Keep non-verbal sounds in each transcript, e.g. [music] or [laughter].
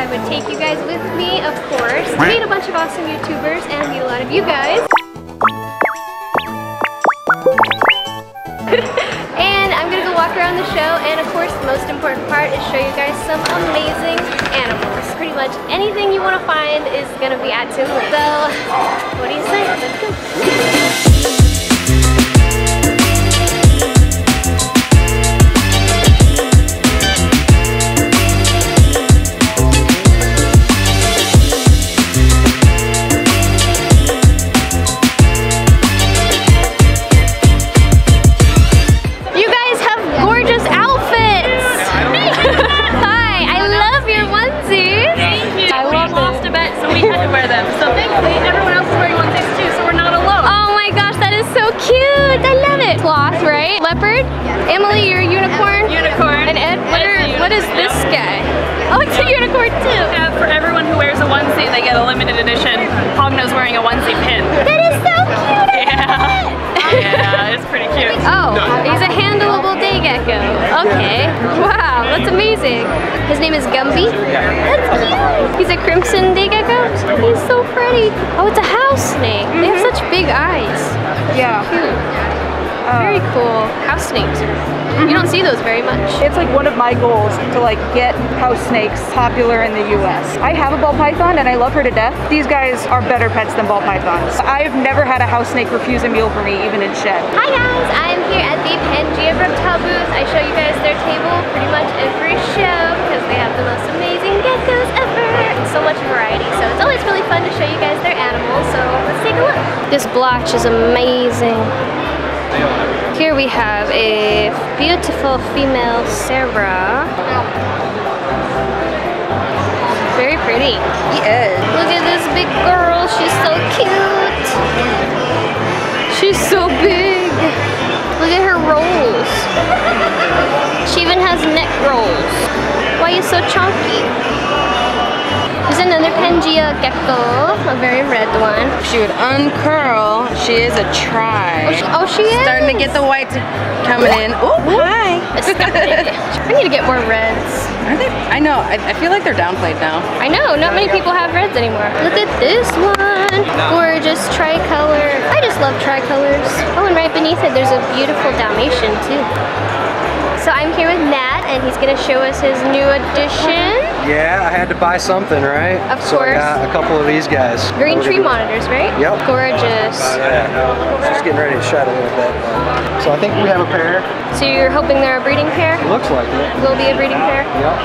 I would take you guys with me, of course, meet a bunch of awesome YouTubers and meet a lot of you guys. [laughs] and I'm gonna go walk around the show and of course the most important part is show you guys some amazing animals. Pretty much anything you want to find is gonna be at Tinley. So, what do you say? Let's go. He's a crimson day gecko. He's so pretty. Oh, it's a house snake. They have mm-hmm. such big eyes. Yeah. Cute. Very oh. cool. House snakes. You mm-hmm. don't see those very much. It's like one of my goals to like get house snakes popular in the US. I have a ball python and I love her to death. These guys are better pets than ball pythons. I've never had a house snake refuse a meal for me, even in shed. Hi guys, I'm here at the Pangea Reptile booth. I show you guys their table pretty much every show because they have the most amazing geckos ever. So much variety. So it's always really fun to show you guys their animals. So let's take a look. This blotch is amazing. Here we have a beautiful female Sarah. Very pretty. Yes. Look at this big girl. She's so cute. She's so big. Look at her rolls. She even has neck rolls. Why are you so chunky? There's another Pangea gecko, a very red one. She would uncurl. She is a Oh, try. she, oh, she is. Starting to get the whites coming in. Oh, hi. We [laughs] need to get more reds. Are they? I know. I, I feel like they're downplayed now. I know, not many people have reds anymore. Look at this one. Gorgeous tricolor. I just love tricolors. Oh, and right beneath it, there's a beautiful Dalmatian too. So I'm here with Nat, and he's gonna show us his new addition. Yeah, I had to buy something, right? Of so course. I got a couple of these guys. Green tree monitors, right? Yep. Gorgeous. Yeah, just getting ready to shed a little bit. So I think we have a pair. So you're hoping they're a breeding pair? Looks like it. Will be a breeding pair? Yep.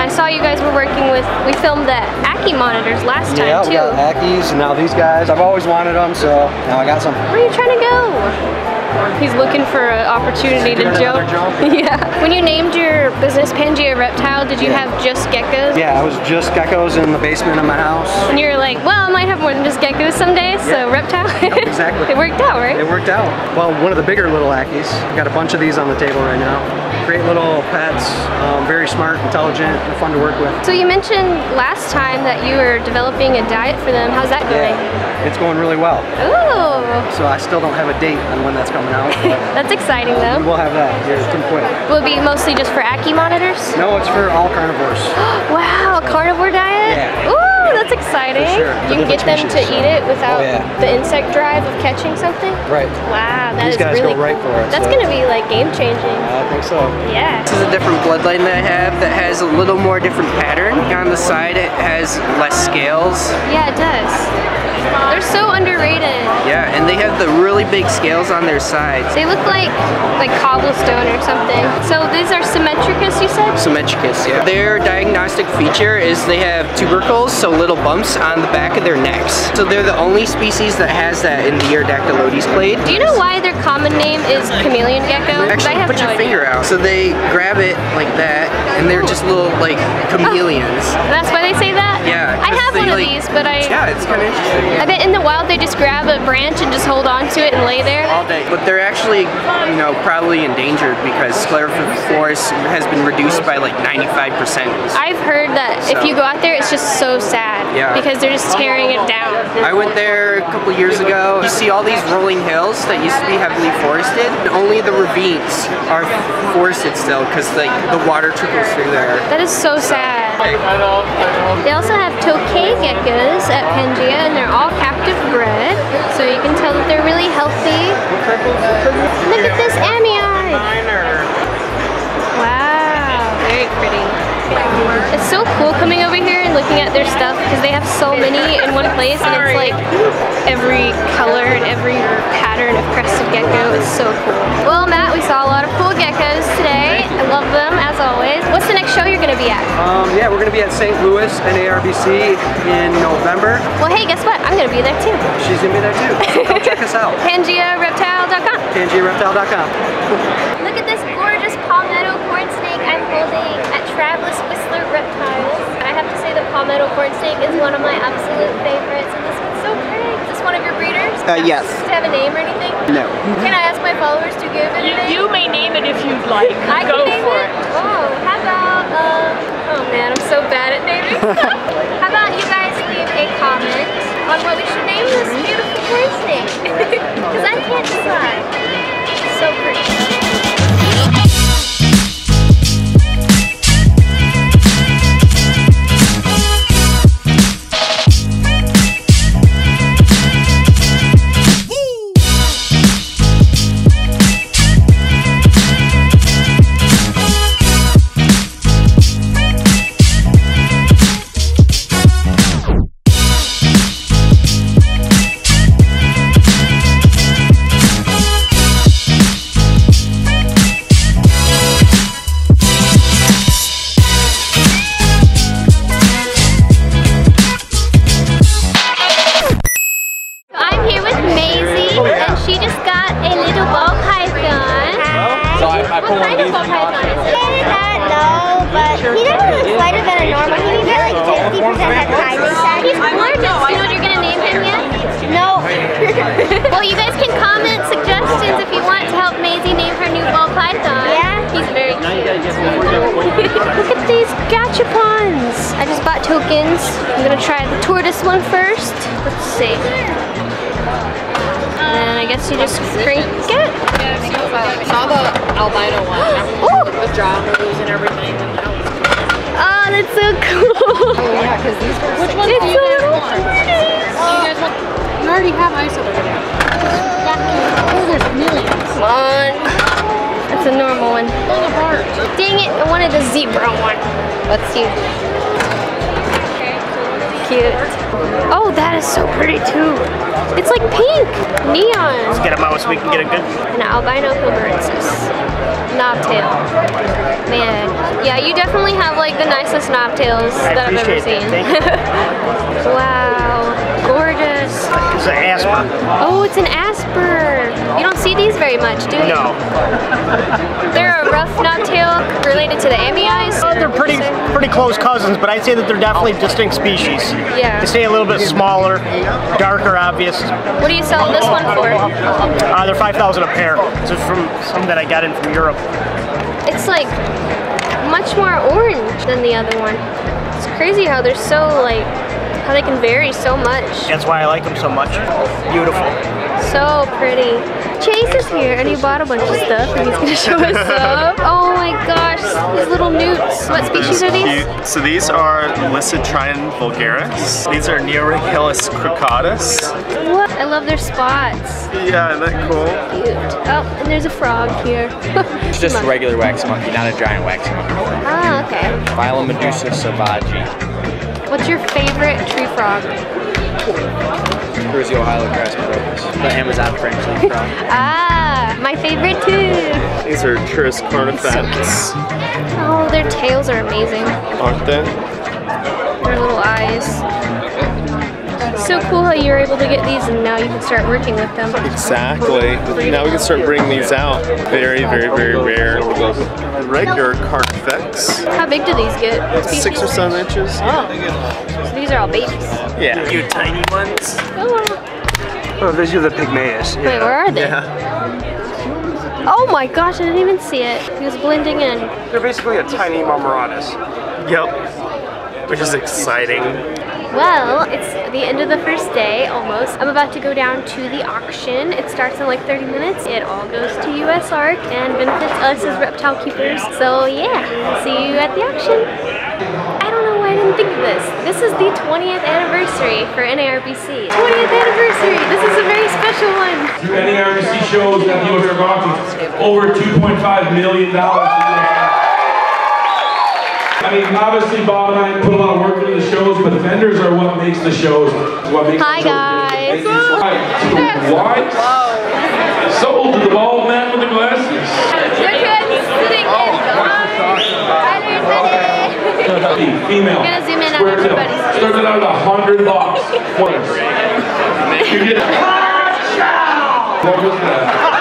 I saw you guys were working with, we filmed the Ackie monitors last time Yeah, we too. got Ackies and now these guys. I've always wanted them, so now I got some. Where are you trying to go? He's looking for an opportunity to Doing jump. another [laughs] yeah. When you named your business Pangea Reptile, did you Yeah. have just geckos? Yeah, I was just geckos in the basement of my house. And you were like, well, I might have more than just geckos someday, so Yeah. reptile. [laughs] exactly. it worked out, right? It worked out. Well, one of the bigger little Ackies. I got a bunch of these on the table right now. Great little pets, um, very smart, intelligent, and fun to work with. So you mentioned last time that you were developing a diet for them. How's that going? Yeah, it's going really well. Ooh, So I still don't have a date on when that's coming [laughs] that's exciting though. We'll have that here pretty quick. Will it be mostly just for Ackie monitors? No, it's for all carnivores. [gasps] Wow, carnivore diet? Yeah. Ooh, that's exciting. For sure. You can get them different to species. eat it without Oh, yeah. the insect drive of catching something? Right. Wow, that is These guys really go right cool. for it, That's so- gonna be like game changing. I think so. Yeah. This is a different bloodline that I have that has a little more different pattern. On the side it has less scales. Yeah, it does. They're so underrated. Yeah, and they have the really big scales on their sides. They look like like cobblestone or something. So these are symmetricus, you said? Symmetricus, yeah. Their diagnostic feature is they have tubercles, so little bumps on the back of their necks. So they're the only species that has that in the Eurydactylodes clade. Do you know why their common name is chameleon gecko? Actually, have put no your idea. finger out. So they grab it like that, and they're just little like oh. chameleons. That's why they say that? Yeah. I have one of like- these, but I Yeah, it's kind of interesting. I bet in the wild they just grab a branch and just hold on to it and lay there. all day. But they're actually, you know, probably endangered because sclerophyllus has been reduced by like 95%. I've heard that if you go out there, it's just so sad Yeah. because they're just tearing it down. I went there a couple years ago. You see all these rolling hills that used to be heavily forested. Only the ravines are forested still because like the water trickles through there. That is so sad. They also have tokay geckos at Pangea and they're all captive bred. So you can looking at their stuff because they have so many in one place and it's like every color and every pattern of crested gecko is so cool. Well Matt, we saw a lot of cool geckos today. I love them as always. What's the next show you're going to be at? Um, yeah, we're gonna be at St. Louis NARBC in November. Well hey, guess what? I'm going to be there too. She's gonna be there too. Come check us out. [laughs] PangeaReptile.com. PangeaReptile.com. Look at this gorgeous palmetto corn snake I'm holding at Travelers Whistler Reptiles. I have to say the palmetto corn snake is one of my absolute favorites and this one's so pretty. Is this one of your breeders? Uh, yes. Does it have a name or anything? No. Can I ask my followers to give it a name? You may name it if you'd like. I Go can name for it? it. Oh, how about, um, oh man, I'm so bad at naming [laughs] stuff. how about you guys leave a comment on what we should name this beautiful corn snake? Because [laughs] I can't decide. So pretty. Albino one. Ooh. The jaw moves and everything. Oh, that's so cool. Oh, Yeah, because these Which one do you guys so want? You guys want? You already have ice over oh, there. Come on. That's a normal one. Dang it, I wanted a zebra one. Let's see. Cute. Oh, that is so pretty too. It's like pink. Neon. Let's get a mouse, we can get a good An albino hilbertensis. Knobtail. Man. Yeah, you definitely have like the nicest knobtails that I've ever seen. [laughs] wow. Gorgeous. It's an asper. Oh, it's an asper. You don't see these very much, do you? No. They're a rough knobtail related to the amyae. They're pretty pretty close cousins, but I'd say that they're definitely distinct species. Yeah. They stay a little bit smaller, darker, obvious. What do you sell this one for? Uh, they're 5,000 a pair. This is from some that I got in from Europe. It's like much more orange than the other one. It's crazy how they're so like how they can vary so much. That's why I like them so much. Beautiful. So pretty. Chase is here and he bought a bunch of stuff and he's gonna [laughs] show us up. [laughs] Oh my gosh, these little newts. What species are these? Cute. So these are Lissotriton vulgaris. These are Neurergus crocatus. What? I love their spots. Yeah, isn't that cool? Cute. Oh, and there's a frog here. [laughs] It's just a regular wax monkey, not a giant wax monkey. Ah, okay. Phyllomedusa sauvagii. What's your favorite tree frog? Crucio hylograss The Amazon French leaf frog. Ah, my favorite too. These are Triturus carnifex, Oh, their tails are amazing. aren't they? Their little eyes. So cool how you were able to get these and now you can start working with them. Exactly. Now we can start bringing these out. Very, very, very rare. Regular carnifex, How big do these get? six or seven inches. Oh. So these are all babies. Yeah. You tiny ones. Oh, Oh, these are the pygmaeus. wait, where are they? Yeah. Oh my gosh, I didn't even see it. He was blending in. They're basically a tiny marmoratus. Yep. Which is exciting. Well, it's the end of the first day almost. I'm about to go down to the auction. It starts in like 30 minutes. It all goes to USARK and benefits us as reptile keepers. So yeah, see you at the auction. I don't know why I didn't think of this. This is the 20th anniversary for NARBC. 20th anniversary! This is a very special one. Through NARBC shows at the US over $2.5 million. I mean, obviously Bob and I put a lot of work into the shows, but vendors are what makes the shows. What makes Hi, the guys. Thank you so much. To the sold to the bald man with the glasses. sitting in Female. I'm gonna zoom in on Square tip. everybody. Started out at a hundred bucks. What is You get What was that?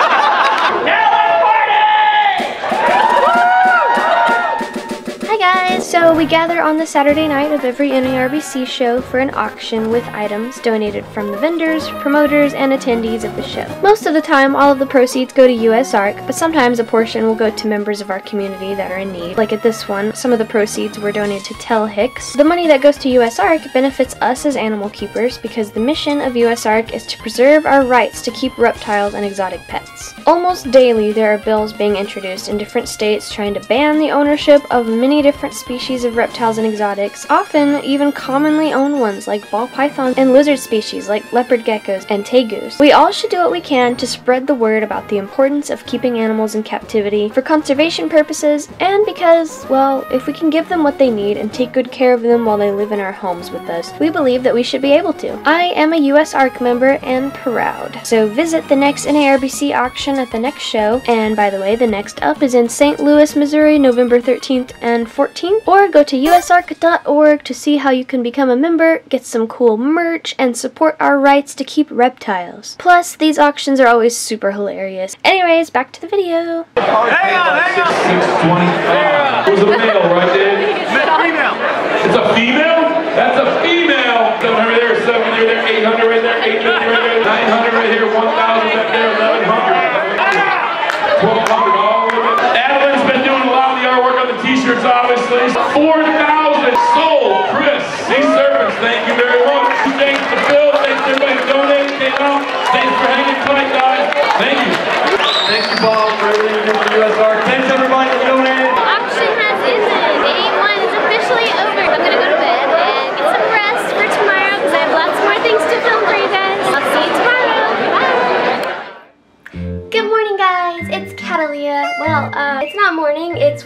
So we gather on the Saturday night of every NARBC show for an auction with items donated from the vendors, promoters, and attendees of the show. Most of the time, all of the proceeds go to USARK, but sometimes a portion will go to members of our community that are in need. Like at this one, some of the proceeds were donated to Tel Hicks. The money that goes to USARK benefits us as animal keepers because the mission of USARK is to preserve our rights to keep reptiles and exotic pets. Almost daily, there are bills being introduced in different states trying to ban the ownership of many different species of reptiles and exotics, often even commonly owned ones like ball pythons and lizard species like leopard geckos and tegus. We all should do what we can to spread the word about the importance of keeping animals in captivity for conservation purposes and because, well, if we can give them what they need and take good care of them while they live in our homes with us, we believe that we should be able to. I am a USARK member and proud. So visit the next NARBC auction at the next show, and by the way, the next up is in St. Louis, Missouri, November 13th and 14th, or go to usark.org to see how you can become a member, get some cool merch, and support our rights to keep reptiles. Plus, these auctions are always super hilarious. Anyways, back to the video. Hang on, hang on. 625. It was a male, right, Dave? Female. It's a female? That's a female. 700 right there, 700 right there, 800 right there, 850 right there, 900 right here, 1,000 back there, 1,100. 1,200 all the way. Adeline's been doing a lot of the artwork on the t-shirts, obviously. 4,000 sold. Chris, these servants, thank you very much. Thanks to Phil, thanks to everybody donated, came out. Thanks for hanging tight, guys. Thank you. Thank you, Bob, for everything you did for USR. Thanks, everybody who donated.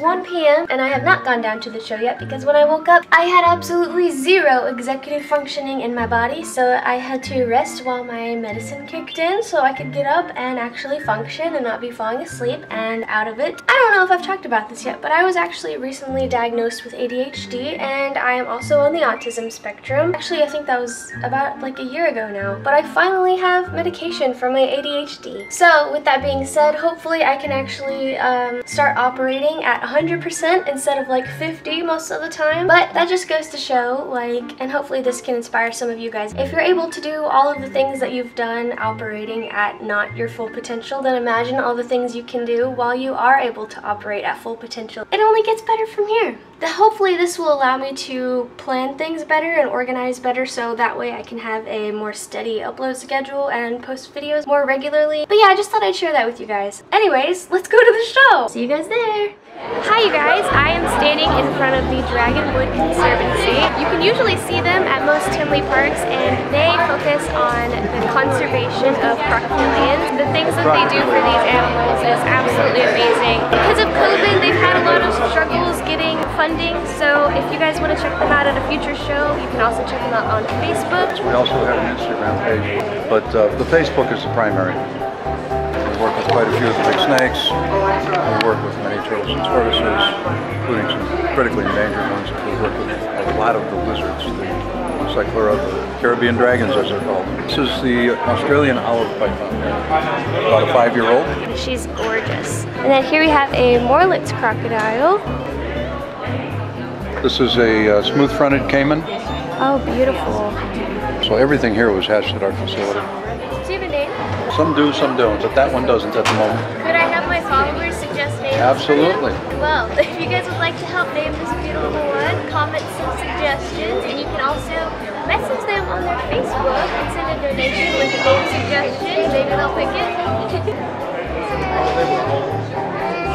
1 p.m. and I have not gone down to the show yet because when I woke up, I had absolutely zero executive functioning in my body. So I had to rest while my medicine kicked in so I could get up and actually function and not be falling asleep and out of it. I don't know if I've talked about this yet, but I was actually recently diagnosed with ADHD and I am also on the autism spectrum. Actually, I think that was about like a year ago now, but I finally have medication for my ADHD. So with that being said, hopefully I can actually um, start operating at 100% instead of like 50 most of the time. But that just goes to show like, and hopefully this can inspire some of you guys. If you're able to do all of the things that you've done operating at not your full potential, then imagine all the things you can do while you are able to operate at full potential. It only gets better from here. Hopefully this will allow me to plan things better and organize better so that way I can have a more steady upload schedule and post videos more regularly. But yeah, I just thought I'd share that with you guys. Anyways, let's go to the show. See you guys there. Hi you guys, I am standing in front of the Dragonwood Conservancy. You can usually see them at most Tinley parks and they focus on the conservation of crocodilians. The things that they do for these animals is absolutely amazing. Because of COVID, they've had a lot of struggles getting funding, so if you guys want to check them out at a future show, you can also check them out on Facebook. We also have an Instagram page, but uh, the Facebook is the primary. We work with quite a few of the big snakes. We work with many turtles and tortoises, including some critically endangered ones. We work with a lot of the lizards, the Cyclura, the Caribbean dragons as they're called. This is the Australian olive python, about a five-year-old. She's gorgeous. And then here we have a Morelet's crocodile. This is a uh, smooth-fronted Caiman. Oh, beautiful. So everything here was hatched at our facility. Do you have a name? Some do, some don't, but that one doesn't at the moment. Could I have my followers suggest names? Absolutely. Well, [laughs] if you guys would like to help name this beautiful one, comment some suggestions, and you can also message them on their Facebook and send a donation with a name suggestion. Maybe they'll pick it. [laughs]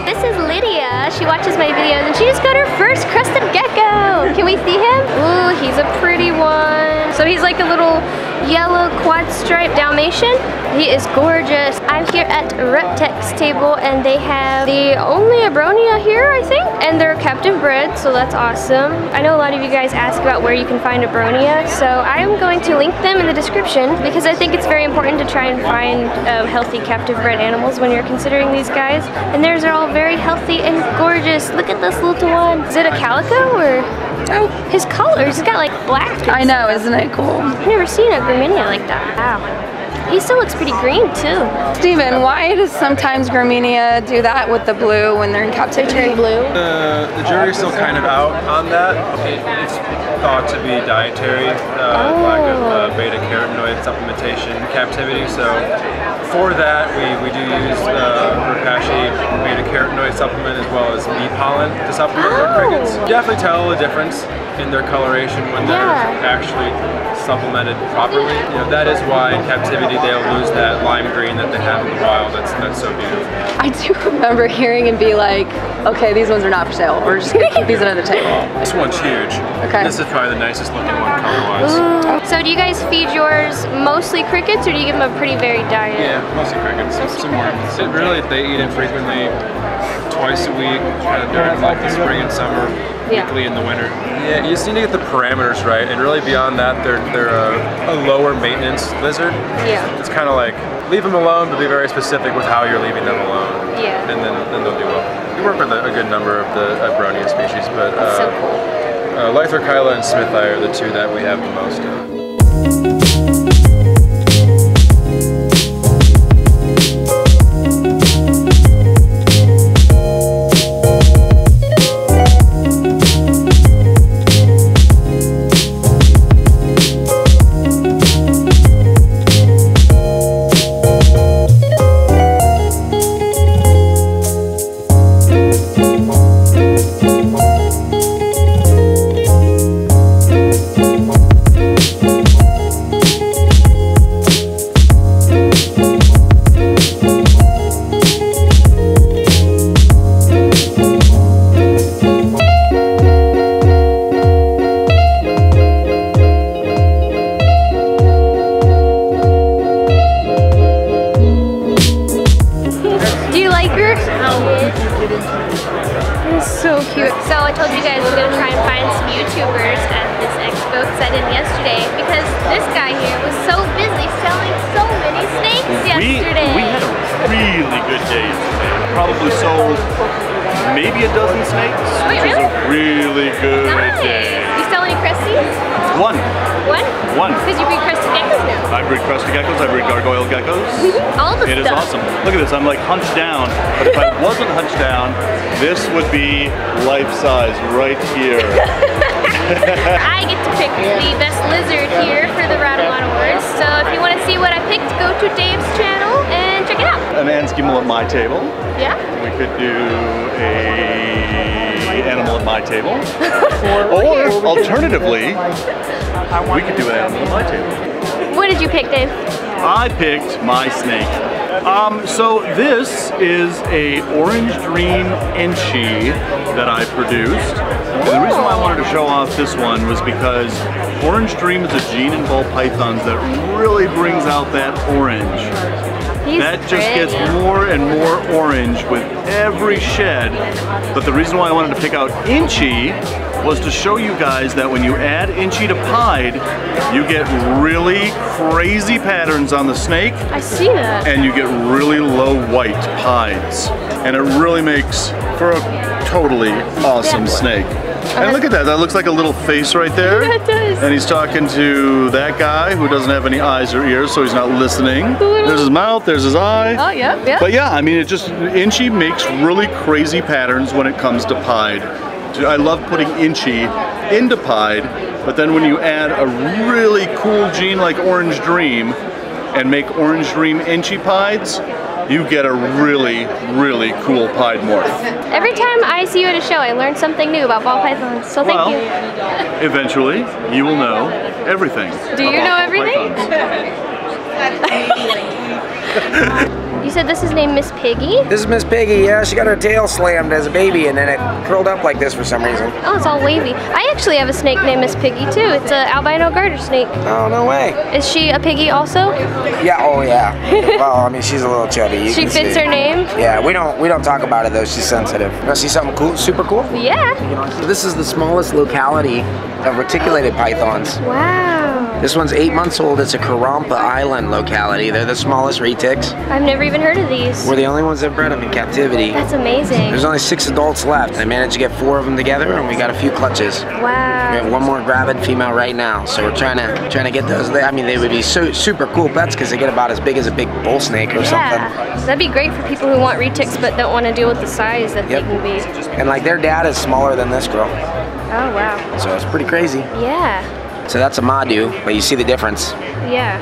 This is Lydia. She watches my videos and she just got her first crested gecko. Can we see him? Ooh, he's a pretty one. So he's like a little yellow quad stripe Dalmatian. He is gorgeous. I'm here at Reptex table and they have the only Abronia here, I think. And they're captive bred, so that's awesome. I know a lot of you guys ask about where you can find Abronia, so I am going to link them in the description because I think it's very important to try and find um, healthy captive bred animals when you're considering these guys. And theirs are all very healthy and gorgeous. Look at this little one. Is it a calico or? Oh, his colors. He's got like black. I know, isn't it cool? I've never seen a Graminea like that. Wow. He still looks pretty green too. Steven, why does sometimes Graminea do that with the blue when they're in captivity? blue? The, the jury's still kind of out on that. It's thought to be dietary, uh, lack of uh, beta carotenoid supplementation in captivity. So for that, we, we do use uh, Repashy beta carotenoid supplement as well as bee pollen to supplement our crickets. You definitely tell the difference in their coloration when they're actually supplemented properly. You know, that is why in captivity they'll lose that lime green that they have in the wild. That's that's so beautiful. I do remember hearing and be like, okay, these ones are not for sale. We're just gonna keep these under the table. This one's huge. Okay. This is probably the nicest looking one color-wise. So do you guys feed yours mostly crickets or do you give them a pretty varied diet? Yeah, mostly crickets. Some worms. It really, they eat infrequently, twice a week, kind of during like the spring and summer, Yeah. weekly in the winter. Yeah, you just need to get the parameters right, and really beyond that, they're they're a, a lower maintenance lizard. Yeah. It's kind of like leave them alone, but be very specific with how you're leaving them alone. Yeah. And then then they'll do well. We work with a, a good number of the Abronia species, but uh, so cool. uh, and Smithi are the two that we have the most of. At this, I'm like hunched down, but if I [laughs] wasn't hunched down, this would be life size right here. [laughs] [laughs] I get to pick the best lizard here for the Radawan Awards. So if you want to see what I picked, go to Dave's channel and check it out. An Anskimmel at my table. Yeah? We could do a animal at my table. or alternatively, we could do an animal at my table. What did you pick, Dave? I picked my snake. Um, so this is a orange dream enchi that I produced. And the reason why I wanted to show off this one was because orange dream is a gene in ball pythons that really brings out that orange. He's that just gets more and more orange with every shed. But the reason why I wanted to pick out Enchi was to show you guys that when you add Enchi to Pied, you get really crazy patterns on the snake. I see that. And you get really low white pieds. And it really makes for a totally awesome snake. And look at that, that looks like a little face right there. [laughs] That does. And he's talking to that guy who doesn't have any eyes or ears, so he's not listening. There's his mouth, there's his eye. Oh, yeah, yeah. But yeah, I mean, it just, Enchi makes really crazy patterns when it comes to Pied. I love putting Enchi into Pied, but then when you add a really cool gene like Orange Dream and make Orange Dream Enchi Pieds, you get a really, really cool Pied morph. Every time I see you at a show, I learn something new about ball pythons. So thank Well, you. Eventually, you will know everything. Do you know everything? [laughs] You said this is named Miss Piggy? This is Miss Piggy, yeah. She got her tail slammed as a baby and then it curled up like this for some reason. Oh, it's all wavy. I actually have a snake named Miss Piggy too. It's an albino garter snake. Oh, no way. Is she a piggy also? Yeah, oh yeah. well, I mean, she's a little chubby. You She fits see. her name? Yeah, we don't we don't talk about it though. She's sensitive. You want to see something cool, super cool? Yeah. This is the smallest locality of reticulated pythons. Wow. This one's eight months old. It's a Karompa Island locality. They're the smallest retics. I've never even heard of these. We're the only ones that bred them in captivity. That's amazing. There's only six adults left. I managed to get four of them together, and we got a few clutches. Wow. We have one more gravid female right now, so we're trying to trying to get those. I mean, they would be so super cool pets because they get about as big as a big bull snake or something. Yeah. That'd be great for people who want retics but don't want to deal with the size that Yep. they can be. And like their dad is smaller than this girl, Oh wow. so it's pretty crazy. Yeah. So that's a Madu, but you see the difference. Yeah.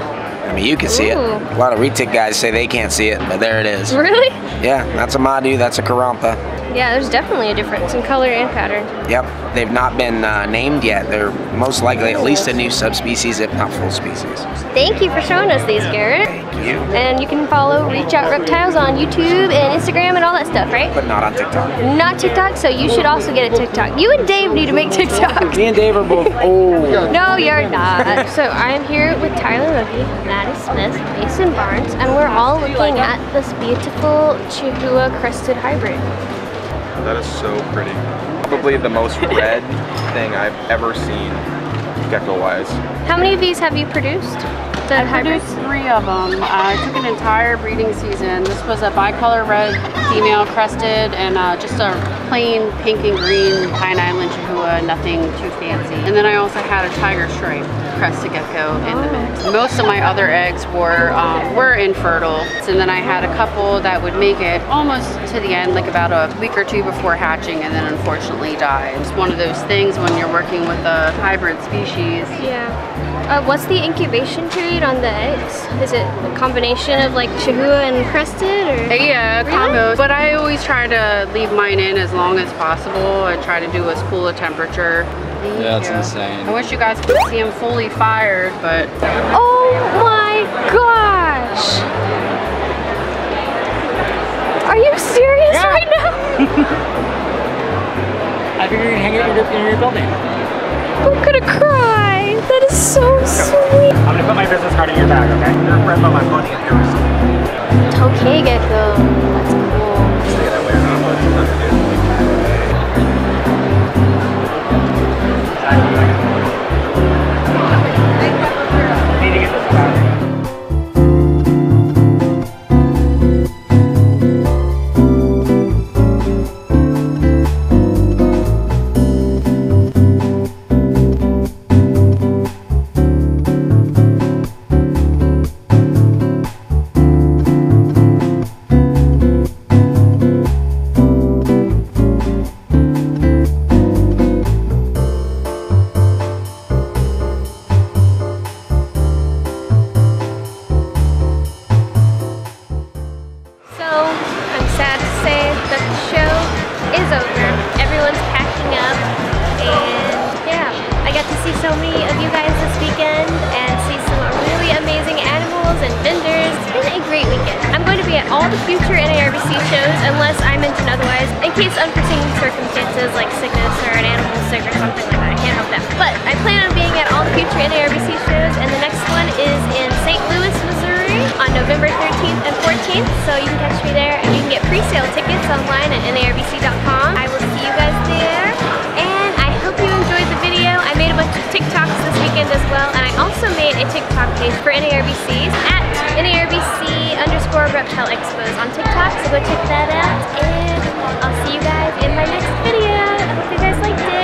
I mean, you can see it. A lot of retic guys say they can't see it, but there it is. Really? Yeah, that's a Madu, that's a Karompa. Yeah, there's definitely a difference in color and pattern. Yep, they've not been uh, named yet. They're most likely at least a new subspecies, if not full species. Thank you for showing us these, Garrett. Thank you. And you can follow Reach Out Reptiles on YouTube and Instagram and all that stuff, right? But not on TikTok. Not TikTok, so you should also get a TikTok. You and Dave need to make TikTok. Me and Dave are both [laughs] old. No, you're not. so I'm here with Tyler Rookie, Maddie Smith, Mason Barnes, and we're all looking at this beautiful Chahoua crested hybrid. That is so pretty. Probably the most [laughs] red thing I've ever seen gecko-wise. How many of these have you produced? The I hybrids? produced three of them. I took an entire breeding season. This was a bicolor red female crested and uh, just a plain pink and green Pine Island Chahoua, nothing too fancy. And then I also had a tiger stripe crested gecko in the mix. Most of my other eggs were um, were infertile, and then I had a couple that would make it almost to the end, like about a week or two before hatching, and then unfortunately died. It's one of those things when you're working with a hybrid species. Yeah. Uh, what's the incubation period on the eggs? Is it a combination of like Chahoua and crested or? Yeah, Really? combo. But I always try to leave mine in as long as possible. I try to do as cool a temperature. Yeah, that's insane. I wish you guys could see him fully fired, but Oh my gosh! Are you serious right now? [laughs] I figured you'd hang it in your, in your building. I'm gonna cry. That is so sweet. I'm gonna put my business card in your bag, okay? You're right by my money in here. Tokay gecko. Unless I mention otherwise, in case unforeseen circumstances like sickness or an animal sick or something like that. I can't help that. But I plan on being at all the future NARBC shows, and the next one is in St. Louis, Missouri on November 13th and 14th. So you can catch me there, and you can get pre-sale tickets online at narbc.com. I will see you guys there, weekend as well, and I also made a TikTok page for NARBCs at NARBC underscore reptile expos on TikTok, so go check that out, and I'll see you guys in my next video. I hope you guys liked it.